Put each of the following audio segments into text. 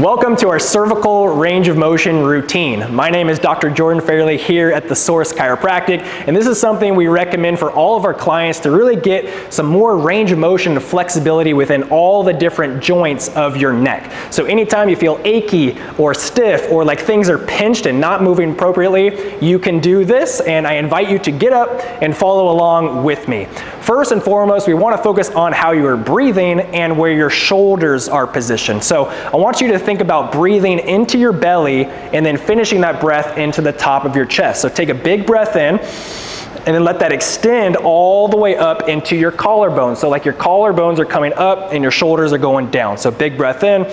Welcome to our cervical range of motion routine. My name is Dr. Jordan Fairley here at The Source Chiropractic, and this is something we recommend for all of our clients to really get some more range of motion and flexibility within all the different joints of your neck. So anytime you feel achy or stiff or like things are pinched and not moving appropriately, you can do this, and I invite you to get up and follow along with me. First and foremost, we want to focus on how you are breathing and where your shoulders are positioned. So I want you to think about breathing into your belly and then finishing that breath into the top of your chest. So take a big breath in and then let that extend all the way up into your collarbone. So like your collarbones are coming up and your shoulders are going down. So big breath in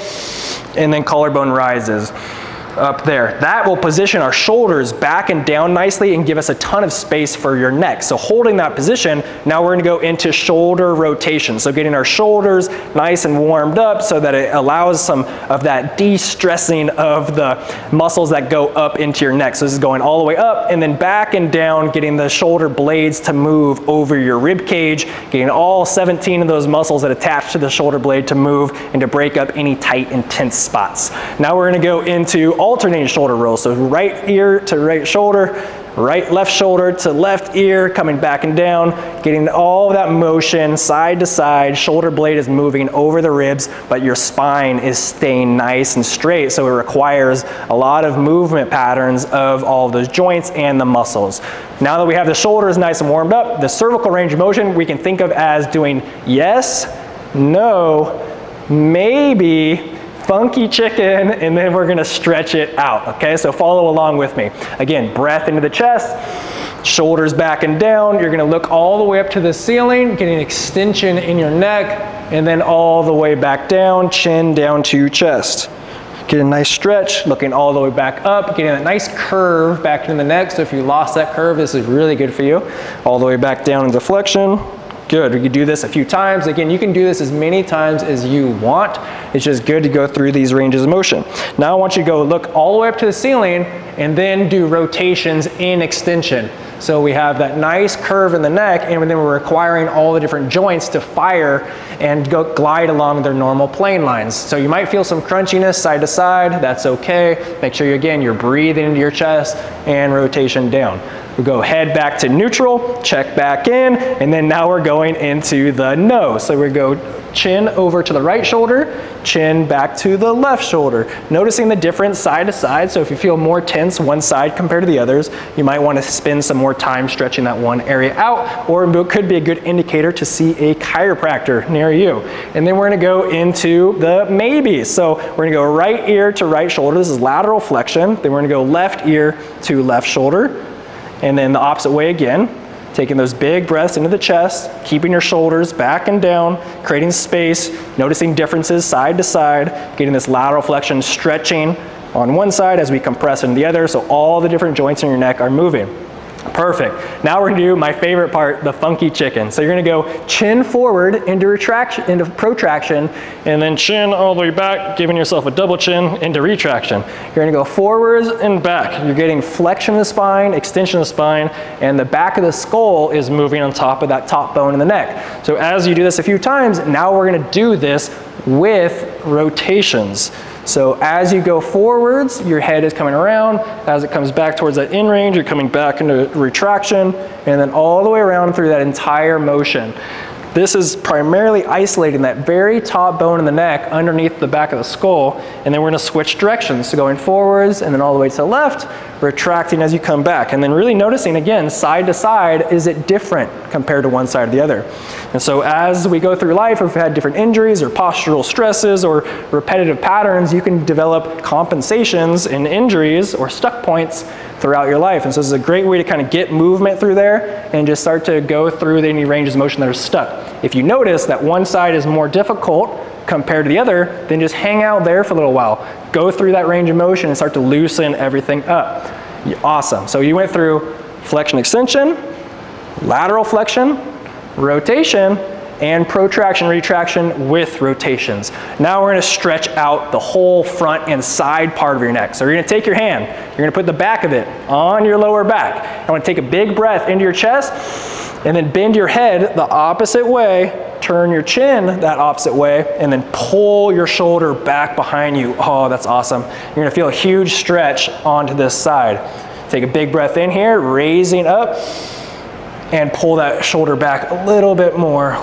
and then collarbone rises up there. That will position our shoulders back and down nicely and give us a ton of space for your neck. So holding that position, now we're gonna go into shoulder rotation. So getting our shoulders nice and warmed up so that it allows some of that de-stressing of the muscles that go up into your neck. So this is going all the way up and then back and down, getting the shoulder blades to move over your rib cage, getting all 17 of those muscles that attach to the shoulder blade to move and to break up any tight, intense spots. Now we're gonna go into alternating shoulder rolls. So right ear to right shoulder, right left shoulder to left ear, coming back and down, getting all that motion side to side. Shoulder blade is moving over the ribs, but your spine is staying nice and straight. So it requires a lot of movement patterns of all of those joints and the muscles. Now that we have the shoulders nice and warmed up, the cervical range of motion we can think of as doing yes, no, maybe, funky chicken, and then we're gonna stretch it out, okay? So follow along with me. Again, breath into the chest, shoulders back and down. You're gonna look all the way up to the ceiling, getting extension in your neck, and then all the way back down, chin down to your chest. Get a nice stretch, looking all the way back up, getting a nice curve back in the neck. So if you lost that curve, this is really good for you. All the way back down into flexion. Good, we could do this a few times. Again, you can do this as many times as you want. It's just good to go through these ranges of motion. Now I want you to go look all the way up to the ceiling and then do rotations in extension. So we have that nice curve in the neck and then we're requiring all the different joints to fire and go glide along their normal plane lines. So you might feel some crunchiness side to side, that's okay. Make sure you, again, you're breathing into your chest and rotation down. We go head back to neutral, check back in, and then now we're going into the no. So we go chin over to the right shoulder, chin back to the left shoulder. Noticing the difference side to side, so if you feel more tense one side compared to the others, you might want to spend some more time stretching that one area out, or it could be a good indicator to see a chiropractor near you. And then we're going to go into the maybe. So we're going to go right ear to right shoulder. This is lateral flexion. Then we're going to go left ear to left shoulder. And then the opposite way again, taking those big breaths into the chest, keeping your shoulders back and down, creating space, noticing differences side to side, getting this lateral flexion stretching on one side as we compress into the other, so all the different joints in your neck are moving. Perfect. Now we're gonna do my favorite part, the funky chicken. So you're gonna go chin forward into retraction, into protraction, and then chin all the way back, giving yourself a double chin into retraction. You're gonna go forwards and back. You're getting flexion of the spine, extension of the spine, and the back of the skull is moving on top of that top bone in the neck. So as you do this a few times, now we're gonna do this with rotations. So as you go forwards, your head is coming around. As it comes back towards that in range, you're coming back into retraction, and then all the way around through that entire motion. This is primarily isolating that very top bone in the neck underneath the back of the skull, and then we're gonna switch directions. So going forwards and then all the way to the left, retracting as you come back. And then really noticing again, side to side, is it different compared to one side or the other? And so as we go through life, if we've had different injuries or postural stresses or repetitive patterns, you can develop compensations in injuries or stuck points throughout your life. And so this is a great way to kind of get movement through there and just start to go through any ranges of motion that are stuck. If you notice that one side is more difficult compared to the other, then just hang out there for a little while. Go through that range of motion and start to loosen everything up. Awesome. So you went through flexion extension, lateral flexion, rotation, and protraction, retraction with rotations. Now we're gonna stretch out the whole front and side part of your neck. So you're gonna take your hand, you're gonna put the back of it on your lower back. I wanna take a big breath into your chest and then bend your head the opposite way turn your chin that opposite way and then pull your shoulder back behind you. Oh, that's awesome. You're gonna feel a huge stretch onto this side. Take a big breath in here, raising up and pull that shoulder back a little bit more.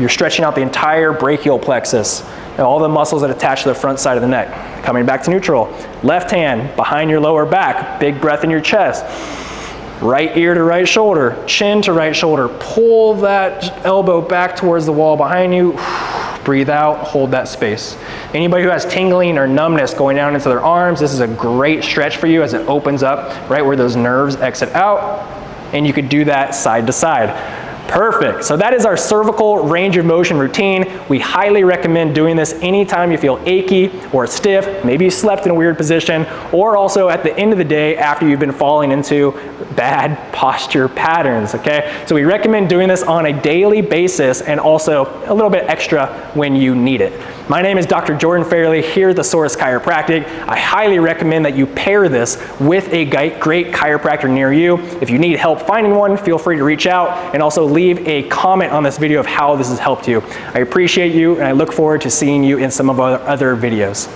You're stretching out the entire brachial plexus and all the muscles that attach to the front side of the neck. Coming back to neutral. Left hand behind your lower back, big breath in your chest. Right ear to right shoulder, chin to right shoulder. Pull that elbow back towards the wall behind you. Breathe out, hold that space. Anybody who has tingling or numbness going down into their arms, this is a great stretch for you as it opens up right where those nerves exit out. And you could do that side to side. Perfect. So that is our cervical range of motion routine. We highly recommend doing this anytime you feel achy or stiff, maybe you slept in a weird position, or also at the end of the day after you've been falling into bad posture patterns, okay? So we recommend doing this on a daily basis and also a little bit extra when you need it. My name is Dr. Jordan Fairley here at the Source Chiropractic. I highly recommend that you pair this with a great chiropractor near you. If you need help finding one, feel free to reach out and also leave a comment on this video of how this has helped you. I appreciate you and I look forward to seeing you in some of our other videos.